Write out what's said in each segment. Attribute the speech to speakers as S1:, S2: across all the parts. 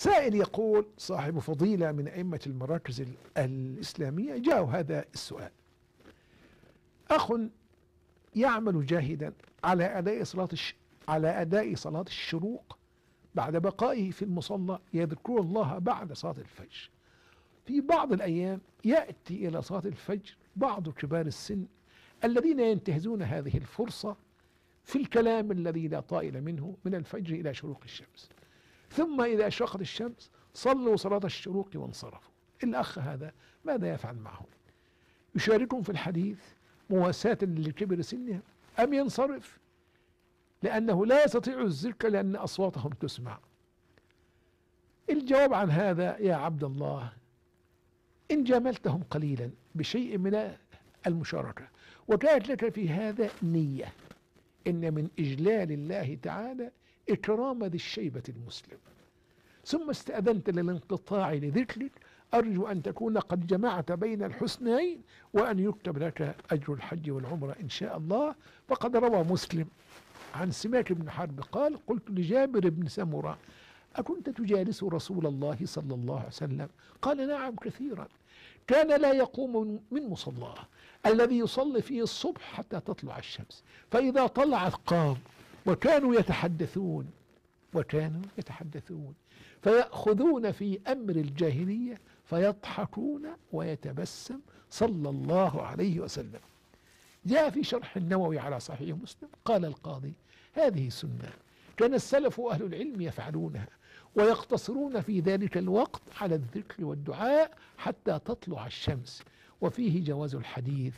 S1: سائل يقول صاحب فضيلة من أئمة المراكز ال- الإسلامية جاء هذا السؤال. أخ يعمل جاهدا على أداء صلاة الش... على أداء صلاة الشروق بعد بقائه في المصلى يذكر الله بعد صلاة الفجر. في بعض الأيام يأتي إلى صلاة الفجر بعض كبار السن الذين ينتهزون هذه الفرصة في الكلام الذي لا طائل منه من الفجر إلى شروق الشمس. ثم إذا أشرقت الشمس صلوا صلاة الشروق وانصرفوا. الأخ هذا ماذا يفعل معهم يشاركهم في الحديث مواساة لكبر سنهم أم ينصرف؟ لأنه لا يستطيع الذكر لأن أصواتهم تسمع. الجواب عن هذا يا عبد الله إن جاملتهم قليلا بشيء من المشاركة وكانت لك في هذا نية إن من إجلال الله تعالى إكرام ذي الشيبة المسلم. ثم استأذنت للانقطاع لذكرك أرجو أن تكون قد جمعت بين الحسنين وأن يكتب لك أجر الحج والعمرة إن شاء الله. فقد روى مسلم عن سماك بن حرب قال قلت لجابر بن سمرة أكنت تجالس رسول الله صلى الله عليه وسلم؟ قال نعم كثيرا. كان لا يقوم من مصلاه الذي يصلي فيه الصبح حتى تطلع الشمس فإذا طلعت قام. وكانوا يتحدثون وكانوا يتحدثون فيأخذون في أمر الجاهلية فيضحكون ويتبسم صلى الله عليه وسلم. جاء في شرح النووي على صحيح مسلم قال القاضي هذه سنة كان السلف أهل العلم يفعلونها ويقتصرون في ذلك الوقت على الذكر والدعاء حتى تطلع الشمس وفيه جواز الحديث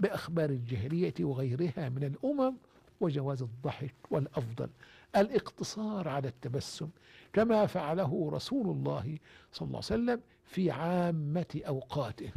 S1: بأخبار الجاهلية وغيرها من الأمم وجواز الضحك والأفضل. الإقتصار على التبسم كما فعله رسول الله صلى الله عليه وسلم في عامة أوقاته.